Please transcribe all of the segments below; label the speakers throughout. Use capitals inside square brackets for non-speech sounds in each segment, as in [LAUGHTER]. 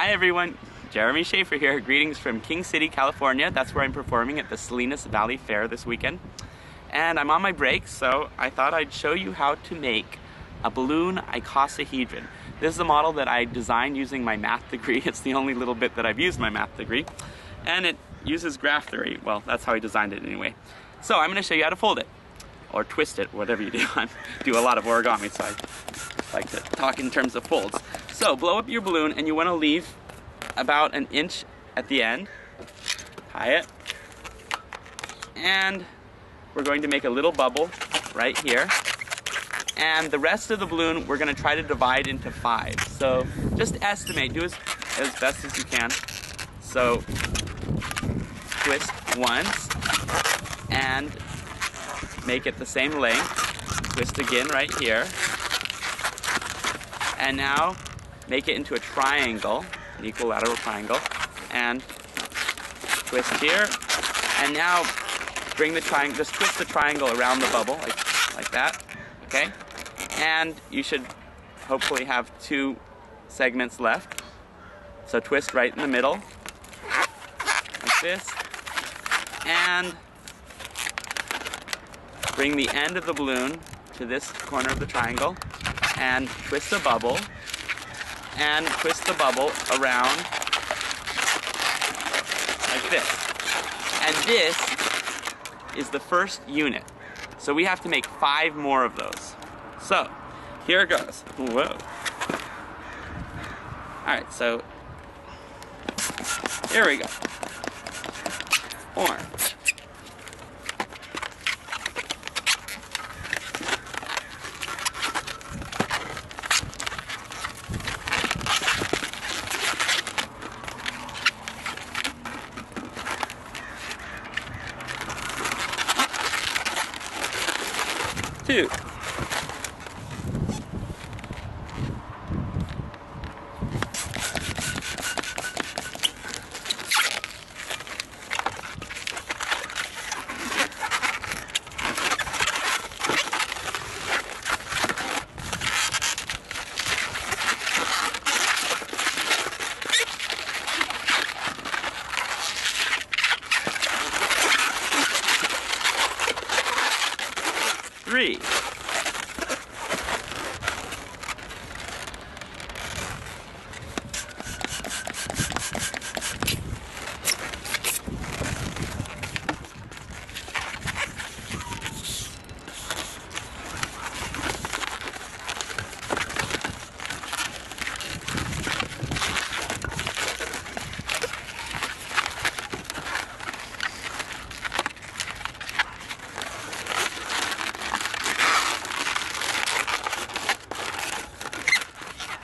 Speaker 1: Hi everyone, Jeremy Shafer here. Greetings from King City, California. That's where I'm performing at the Salinas Valley Fair this weekend. And I'm on my break, so I thought I'd show you how to make a balloon icosahedron. This is a model that I designed using my math degree. [LAUGHS] It's the only little bit that I've used my math degree. And it uses graph theory. Well, that's how I designed it anyway. So I'm gonna show you how to fold it. Or twist it, whatever you do. [LAUGHS] I do a lot of origami, so I like to talk in terms of folds. So blow up your balloon and you wanna leave about an inch at the end. Tie it. And we're going to make a little bubble right here. And the rest of the balloon, we're gonna try to divide into five. So just estimate, do as, as best as you can. So twist once and make it the same length. Twist again right here. And now make it into a triangle, an equilateral triangle, and twist here. And now bring the triangle, just twist the triangle around the bubble, like, like that, okay? And you should hopefully have two segments left. So twist right in the middle, like this, and bring the end of the balloon to this corner of the triangle, and twist a bubble, and twist the bubble around like this. And this is the first unit. So we have to make five more of those. So, here it goes. Whoa. Alright, so here we go. Four. Two. Three.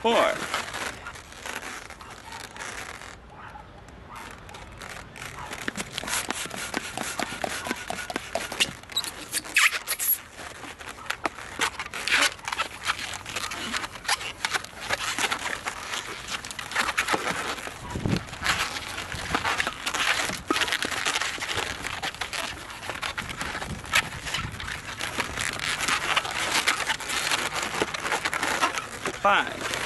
Speaker 1: Four. Five.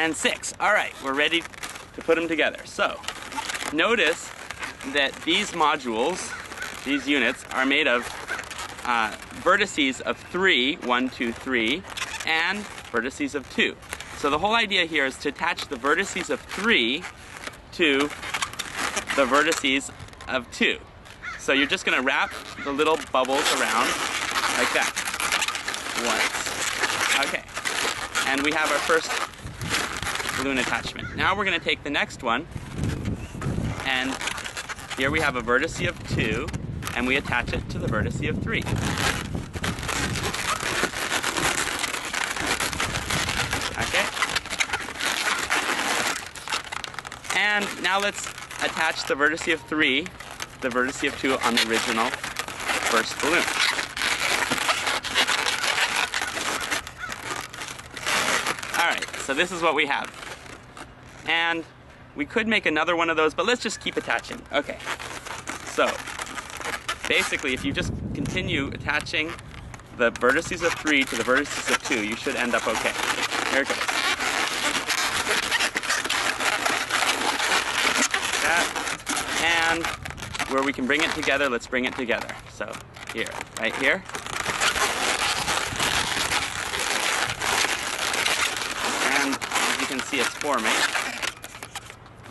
Speaker 1: And six. All right, we're ready to put them together. So, notice that these modules, these units, are made of uh, vertices of three, one, two, three, and vertices of two. So the whole idea here is to attach the vertices of three to the vertices of two. So you're just gonna wrap the little bubbles around like that. Once. Okay. And we have our first balloon attachment. Now we're gonna take the next one, and here we have a vertice of two, and we attach it to the vertice of three. Okay? And now let's attach the vertice of 3, the vertice of 2 on the original first balloon. So this is what we have. And we could make another one of those, but let's just keep attaching. Okay, so basically if you just continue attaching the vertices of 3 to the vertices of 2, you should end up okay. Here it goes. That, and where we can bring it together, let's bring it together. So here, right here. And as you can see, it's forming.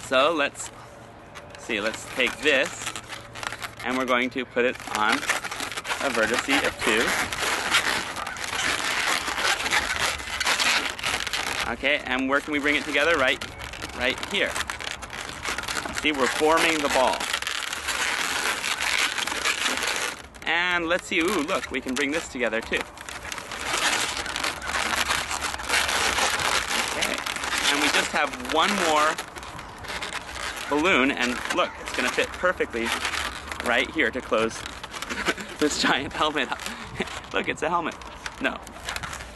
Speaker 1: So let's see, let's take this and we're going to put it on a vertice of 2. Okay, and where can we bring it together? Right, right here. See, we're forming the ball. And let's see, ooh, look, we can bring this together too. Okay, and we just have one more balloon, and look, it's gonna fit perfectly right here to close [LAUGHS] this giant helmet. [LAUGHS] look, it's a helmet. No.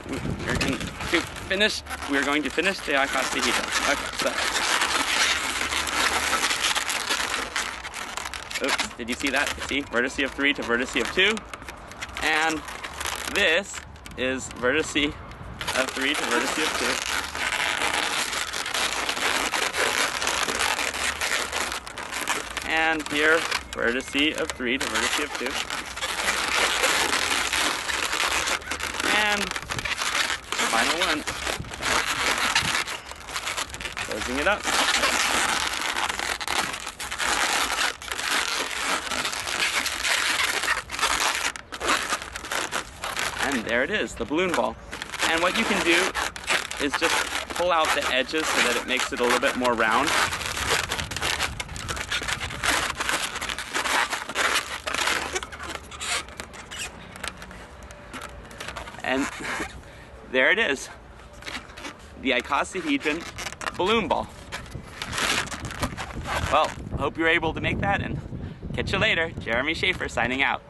Speaker 1: We're going to finish, we're going to finish the icosahedron. Okay, so. Oops, did you see that? See, vertice of 3 to vertice of 2. And this is vertice of 3 to vertice of 2. And here, vertice of 3 to vertice of 2. And final one. Closing it up. And there it is, the balloon ball. And what you can do is just pull out the edges so that it makes it a little bit more round. And there it is, the icosahedron balloon ball. Well, hope you're able to make that and catch you later. Jeremy Shafer signing out.